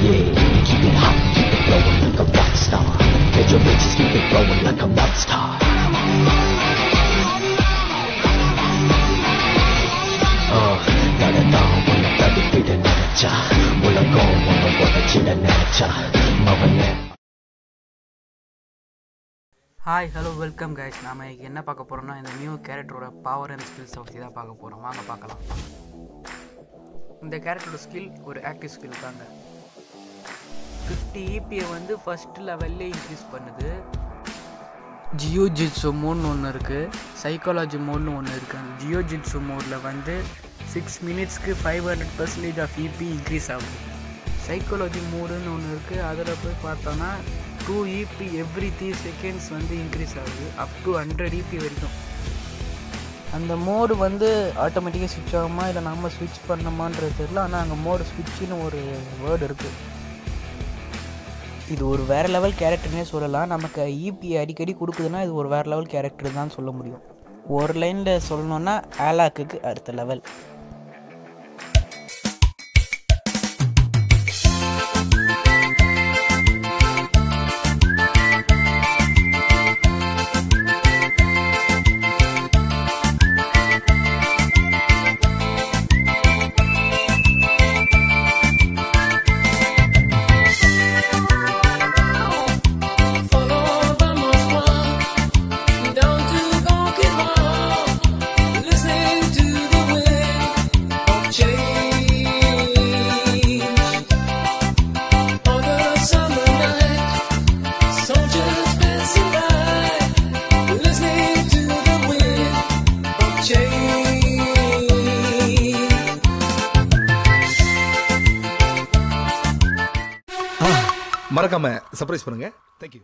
Yeah, keep it hot, keep it blowing like a rock star. Get your bitches keep it blowing like a rock star. Uh, நடந்தான் உன்னை தடுப்பிட நினைச்சா உலகம் உன்னை உதச்சிட நினைச்சா மவனே hi hello welcome guys நாம என்ன பார்க்க போகிறோம்னா இந்த நியூ கேரக்டரோட பவர் அண்ட் ஸ்கில்ஸ் பற்றி தான் பார்க்க போகிறோம் வாங்க பார்க்கலாம் இந்த கேரக்டரோட ஸ்கில் ஒரு ஆக்டிவ் ஸ்கில் தாங்க ஃபிஃப்டி இபிஐ வந்து ஃபஸ்ட் லெவல்லே இன்க்ரீஸ் பண்ணுது. ஜியோ ஜிட்ஸு மோட்னு ஒன்று இருக்குது சைக்காலஜி மோட்னு ஒன்று இருக்குது அந்த ஜியோ ஜிட்ஸு மோடில் வந்து சிக்ஸ் மினிட்ஸ்க்கு five hundred percentage of E P increase ஆகும். சைக்காலஜி மோடுன்னு ஒன்று இருக்குது அதில் போய் பார்த்தோன்னா two E P every three seconds வந்து இன்க்ரீஸ் ஆகுது. அப் டு ஹண்ட்ரட் இபி வரைக்கும். அந்த மோடு வந்து ஆட்டோமேட்டிக்காக ஸ்விட்ச் ஆகுமா? இல்லை நம்ம ஸ்விட்ச் பண்ணோமான்றது தெரியல. ஆனால் அங்கே மோடு ஸ்விட்சுன்னு ஒரு வேர்டு இருக்குது இது ஒரு வேறு லெவல் கேரக்டர்னே சொல்லலாம். நமக்கு இபி அடிக்கடி கொடுக்குதுன்னா இது ஒரு வேறு லெவல் கேரக்டர் தான் சொல்ல முடியும். ஒரு லைனில் சொல்லணுன்னா ஆலாக்குக்கு அடுத்த லெவல் மறக்காம சர்ப்ரைஸ் பண்ணுங்க. தேங்க்யூ